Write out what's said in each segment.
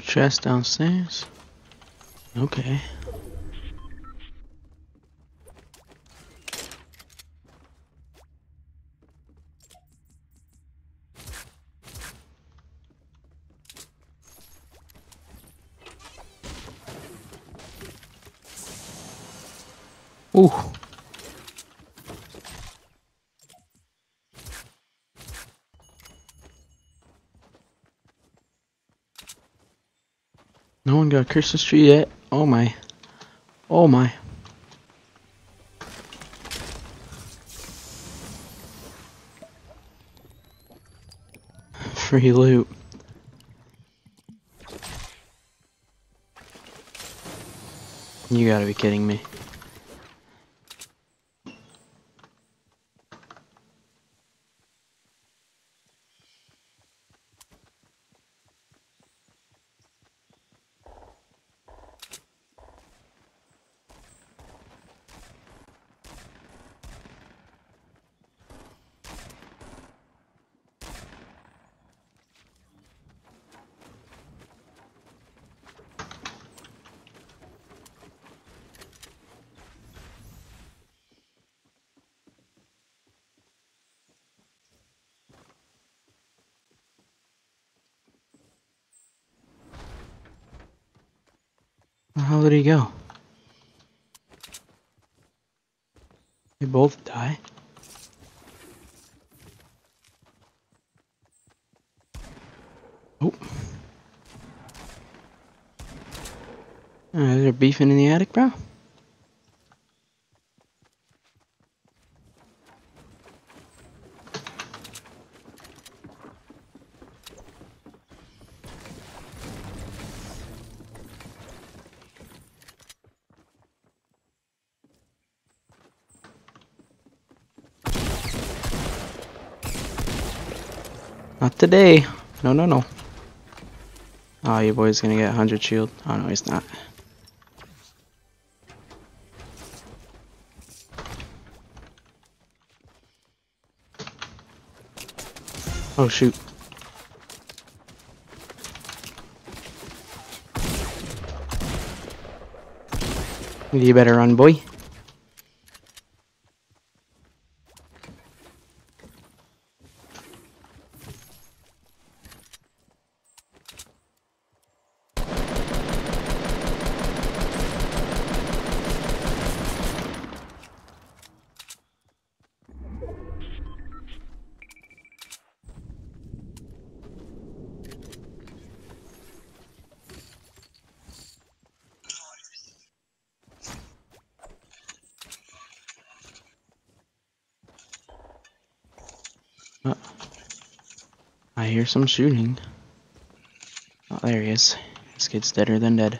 Another chest downstairs. Okay. Ooh. One got a Christmas tree yet. Oh my. Oh my. Free loot. You gotta be kidding me. How did he go? They both die. Oh. Uh, they're beefing in the attic, bro? Not today. No, no, no. Oh, your boy's gonna get 100 shield. Oh, no, he's not. Oh, shoot. You better run, boy. I hear some shooting. Oh, there he is. This kid's deader than dead.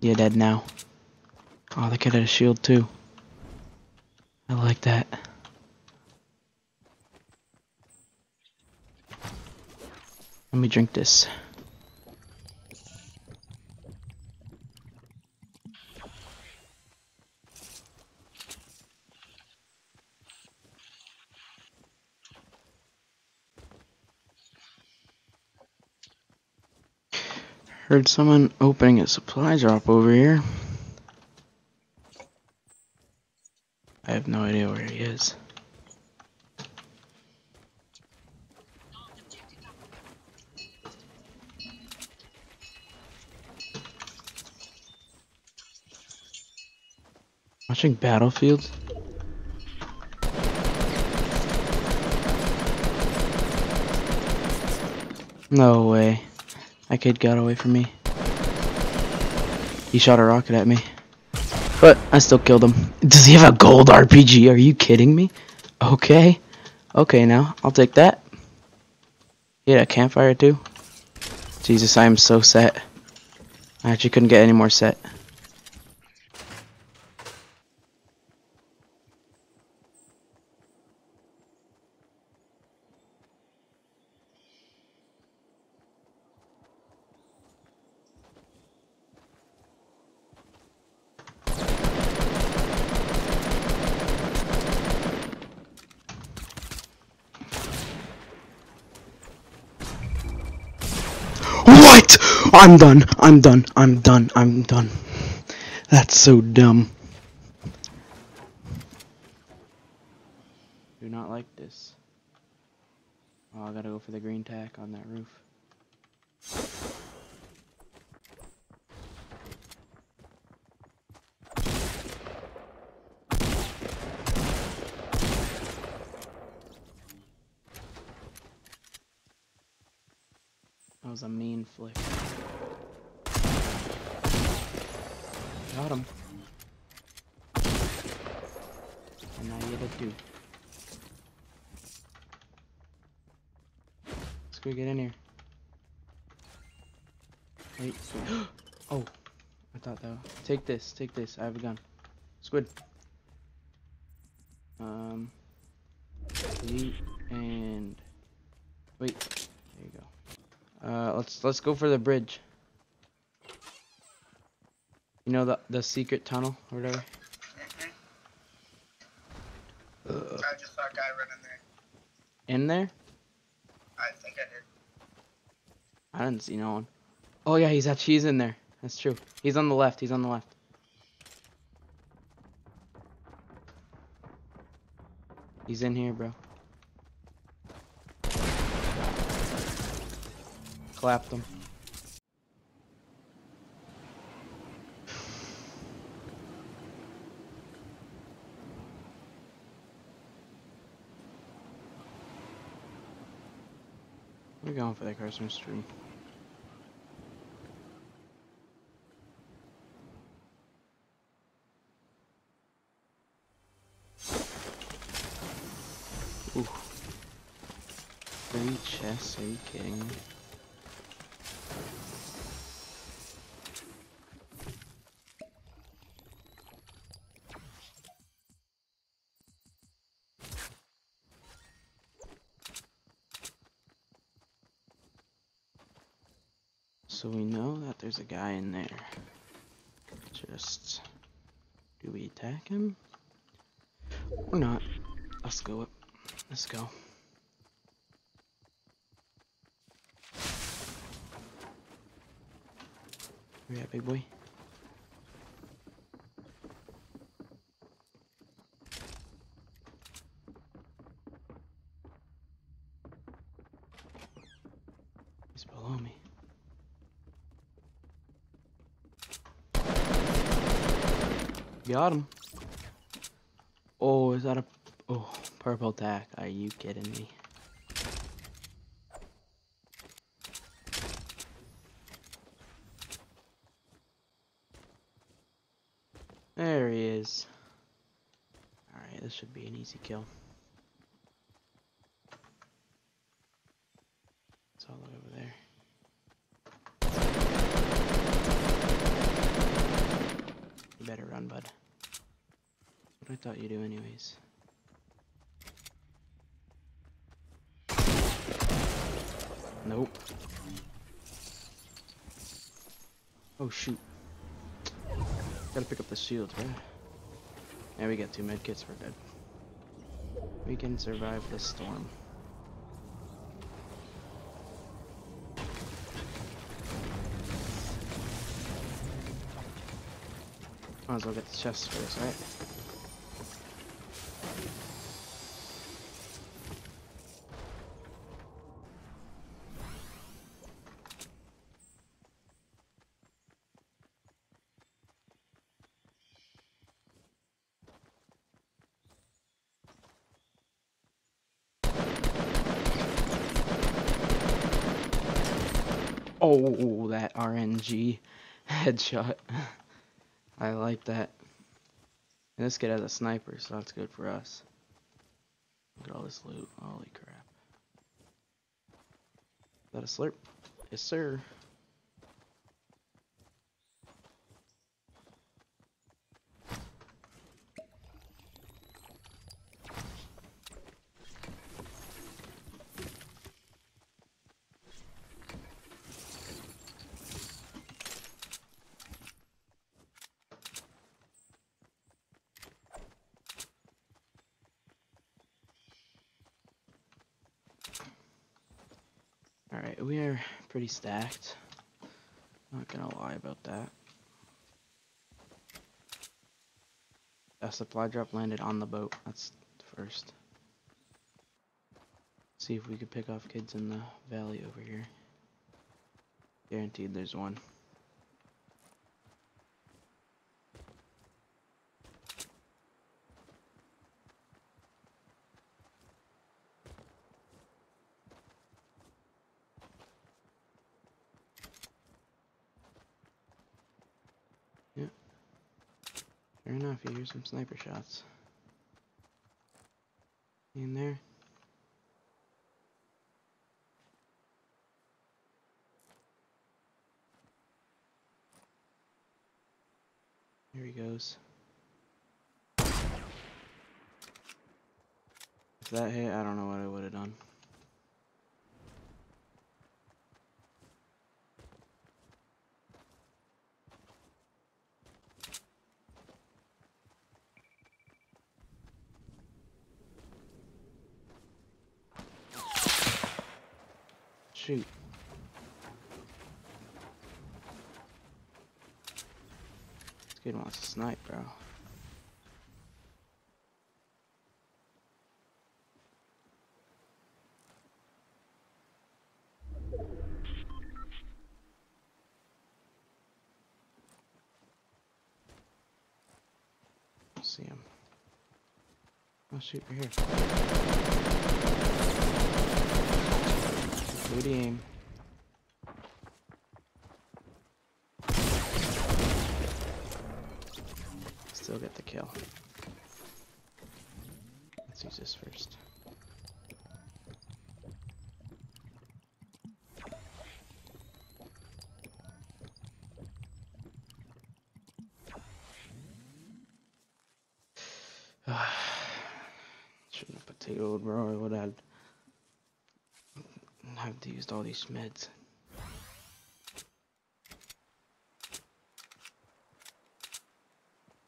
Yeah, dead now. Oh, the kid had a shield too. I like that. Let me drink this. Heard someone opening a supply drop over here. I have no idea where he is. Watching Battlefield? No way. That kid got away from me. He shot a rocket at me. But I still killed him. Does he have a gold RPG? Are you kidding me? Okay. Okay now. I'll take that. He had a campfire too. Jesus, I am so set. I actually couldn't get any more set. What? I'm done. I'm done. I'm done. I'm done. That's so dumb. Do not like this. Oh, I gotta go for the green tac on that roof. That was a mean flick. Got him. And now you gotta do. Let's go get in here. Wait. oh. I thought that. Take this. Take this. I have a gun. Squid. Um. And. Wait. There you go. Uh, let's let's go for the bridge. You know the the secret tunnel or whatever. Mm-hmm. I just saw a guy running there. In there? I think I did. I didn't see no one. Oh yeah, he's actually he's in there. That's true. He's on the left. He's on the left. He's in here, bro. Clapped him. We're going for the Christmas tree. Ooh. Three chests, are you kidding me? So we know that there's a guy in there. Just do we attack him? Or not? Let's go up. Let's go. You big boy? He's below me. Got him. Oh, is that a oh purple tac? Are you kidding me? There he is. Alright, this should be an easy kill. It's all over there. You better run, bud. What I thought you'd do anyways. Nope. Oh shoot. Gotta pick up the shields, right? Yeah, we got two medkits, we're dead. We can survive this storm. Might as well get the chest first, right? Oh, that RNG headshot. I like that. And this kid has a sniper, so that's good for us. Look at all this loot. Holy crap. Is that a slurp? Yes, sir. We are pretty stacked. Not gonna lie about that. A supply drop landed on the boat. That's first. See if we could pick off kids in the valley over here. Guaranteed there's one. Some sniper shots. In there. Here he goes. If that hit, I don't know what I would have done. Shoot. This kid wants to snipe, bro. See him. Oh shoot, right here. Good aim. Still get the kill. Let's use this first. Shouldn't have potatoed, bro. I would have have to use all these meds.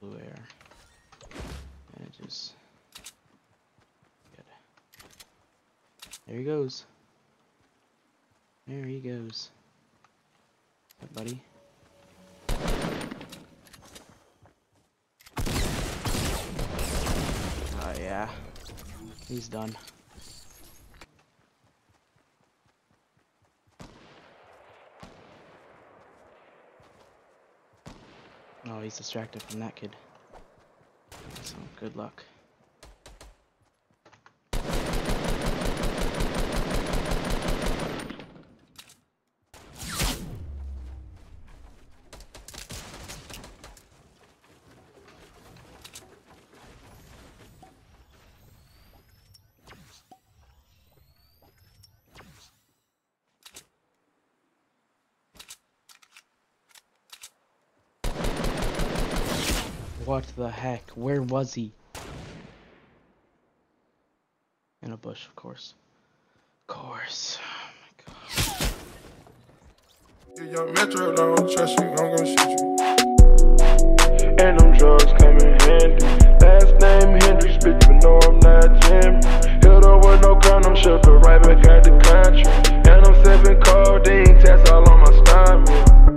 Blue air. And it just good. There he goes. There he goes. Hey, buddy. Oh yeah. He's done. Oh, he's distracted from that kid. So, good luck. What the heck? Where was he? In a bush, of course. Of course. Oh my god. Your metro don't trust you, I'm gonna shoot you. And them drugs come in handy. Last name Hendrix, bitch, but no, I'm not Jim. Hit with no right back at the country. And I'm codeine, all on my stomach.